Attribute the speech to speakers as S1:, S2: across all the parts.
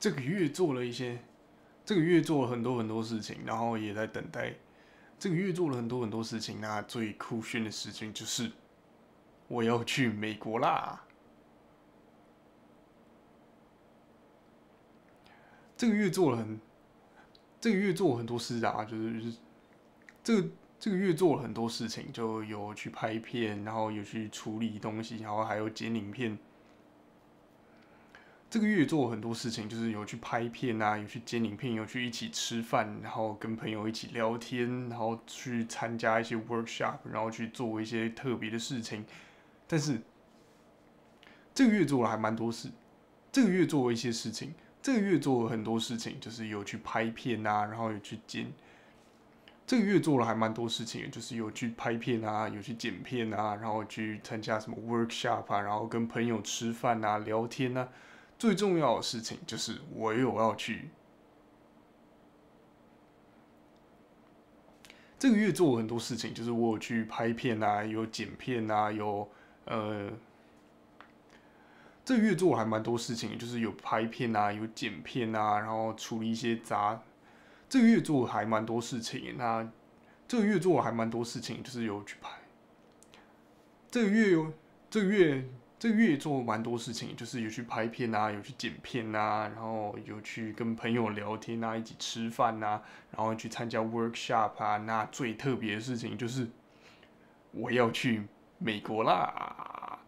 S1: 这个月做了一些，这个月做了很多很多事情，然后也在等待。这个月做了很多很多事情，那最酷炫的事情就是我要去美国啦。这个月做了很，这个月做了很多事啊，就是就是这个这个月做了很多事情，就有去拍片，然后有去处理东西，然后还有剪影片。这个月做了很多事情，就是有去拍片啊，有去剪影片，有去一起吃饭，然后跟朋友一起聊天，然后去参加一些 workshop，然后去做一些特别的事情。但是这个月做了还蛮多事，这个月做了一些事情，这个月做了很多事情，就是有去拍片啊，然后有去剪。这个月做了还蛮多事情，就是有去拍片啊，有去剪片啊，然后去参加什么 workshop 啊，然后跟朋友吃饭啊，聊天啊。最重要的事情就是我有要去。这个月做很多事情，就是我有去拍片啊，有剪片啊，有呃，这个月做还蛮多事情，就是有拍片啊，有剪片啊，然后处理一些杂。这个月做还蛮多事情，那这个月做还蛮多事情，就是有去拍。这个月有这个月。这个月做蛮多事情，就是有去拍片啊，有去剪片啊，然后有去跟朋友聊天啊，一起吃饭啊，然后去参加 workshop 啊。那最特别的事情就是我要去美国啦！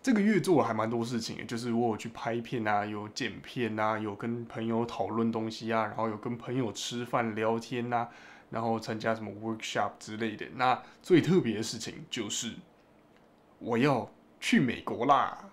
S1: 这个月做了还蛮多事情，就是我有去拍片啊，有剪片啊，有跟朋友讨论东西啊，然后有跟朋友吃饭聊天啊。然后参加什么 workshop 之类的，那最特别的事情就是我要去美国啦。